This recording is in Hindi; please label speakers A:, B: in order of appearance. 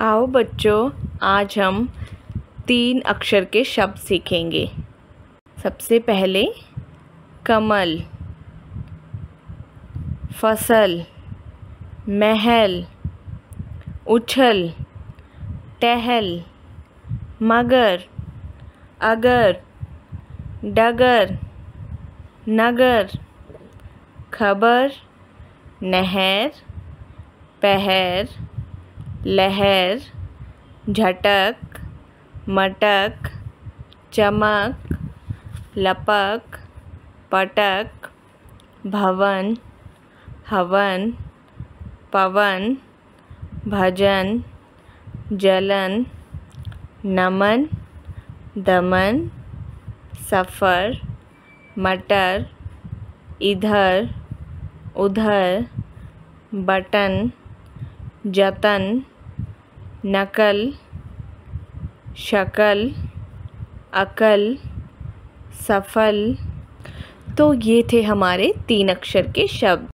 A: आओ बच्चों, आज हम तीन अक्षर के शब्द सीखेंगे। सबसे पहले, कमल, फ़सल, महल, उछल, टहल, मगर, अगर, डगर, नगर, खबर, नहर, पहर लहर, झटक, मटक, चमक, लपक, पटक, भवन, हवन, पवन, भजन, जलन, नमन, दमन, सफ़र, मटर, इधर, उधर, बटन, जतन नकल शकल अकल सफल। तो ये थे हमारे तीन अक्षर के शब्द।